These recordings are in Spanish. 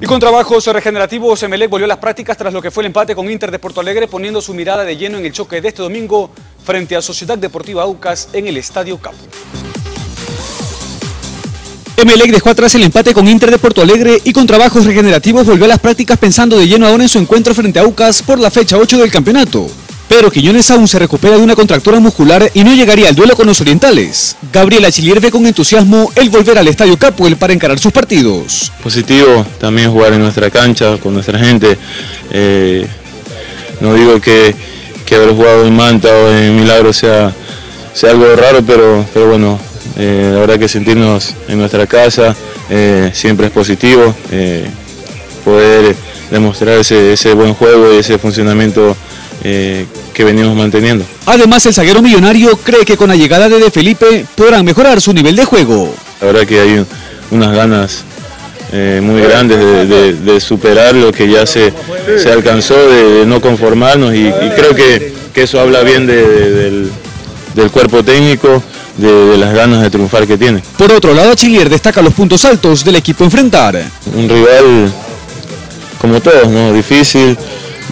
Y con trabajos regenerativos, Emelec volvió a las prácticas tras lo que fue el empate con Inter de Porto Alegre, poniendo su mirada de lleno en el choque de este domingo frente a Sociedad Deportiva Aucas en el Estadio Capo. Emelec dejó atrás el empate con Inter de Porto Alegre y con trabajos regenerativos volvió a las prácticas pensando de lleno ahora en su encuentro frente a Aucas por la fecha 8 del campeonato. Pero Quiñones aún se recupera de una contractura muscular y no llegaría al duelo con los orientales. Gabriela Chilier ve con entusiasmo el volver al Estadio Capuel para encarar sus partidos. Positivo también jugar en nuestra cancha, con nuestra gente. Eh, no digo que, haber jugado en Manta o en Milagro sea, sea algo raro, pero, pero bueno, eh, la verdad que sentirnos en nuestra casa eh, siempre es positivo. poder demostrar ese, ese buen juego y ese funcionamiento eh, que venimos manteniendo. Además, el zaguero millonario cree que con la llegada de De Felipe podrán mejorar su nivel de juego. La verdad que hay unas ganas eh, muy grandes de, superar lo que ya se, se alcanzó, de, no conformarnos y, creo que, eso habla bien del, cuerpo técnico, de, las ganas de triunfar que tiene. Por otro lado, Chilier destaca los puntos altos del equipo enfrentar. Un rival, como todos, ¿no? difícil,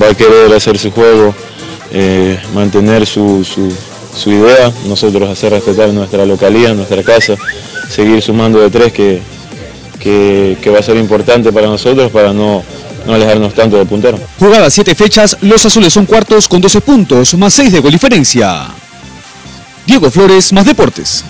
va a querer hacer su juego, eh, mantener su, idea, nosotros hacer respetar nuestra localidad, nuestra casa, seguir sumando de tres que, que, va a ser importante para nosotros para no, no alejarnos tanto del puntero. Jugadas siete fechas, los azules son cuartos con 12 puntos, más 6 de gol diferencia. Diego Flores, más deportes.